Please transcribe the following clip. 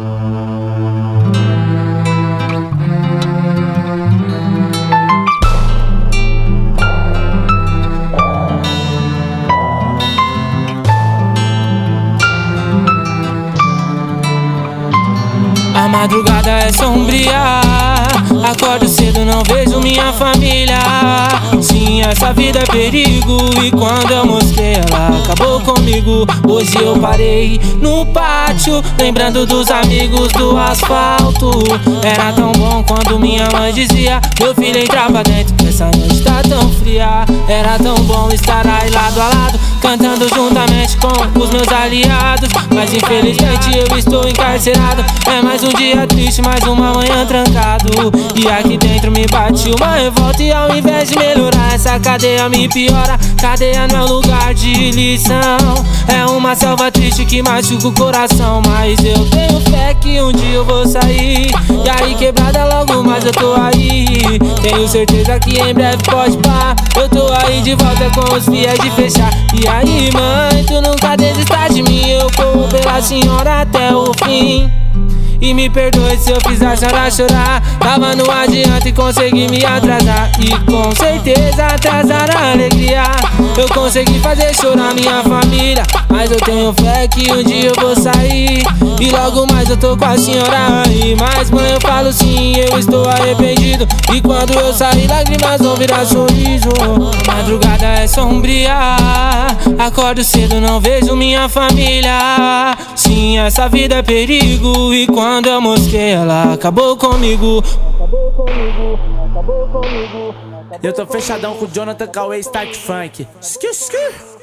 A madrugada é sombria. Acordo cedo, não vejo minha família Essa vida é perigo. E quando eu mosquei, ela acabou comigo. Hoje eu parei no pátio Lembrando dos amigos do asfalto. Era tão bom quando minha mãe dizia Meu filho entrava dentro, essa noite tá tão fria. Era tão bom estar aí lado a lado Cantando juntamente com os meus aliados. Mas infelizmente eu estou encarcerado. É mais um dia triste, mais uma manhã trancado. E aqui dentro me bate uma revolta E ao invés de melhorar essa cadeia me piora. Cadeia não é lugar de lição. É uma selva triste que machuca o coração. Mas eu tenho fé que um dia eu vou sair. E aí quebrada logo mais eu tô aí. Tenho certeza que em breve pode pá. Eu tô aí de volta com os fiéis de fechar. E aí mãe, tu nunca desista de mim. Eu corro pela senhora até o fim e me perdoe se eu fiz a senhora chorar. Tava no adiante e consegui me atrasar. E com certeza atrasar a alegria. Eu consegui fazer chorar minha família. Mas eu tenho fé que um dia eu vou sair. E logo mais eu tô com a senhora aí. Mas mãe eu falo sim, eu estou arrependido. E quando eu sair lágrimas vão virar sorriso. Madrugada é sombria. Acordo cedo, não vejo minha família Sim, essa vida é perigo E quando eu mosquei, ela acabou comigo Acabou comigo, acabou comigo Eu tô fechadão com o Jonathan Cauê Start Funk. Ski, ski.